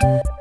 you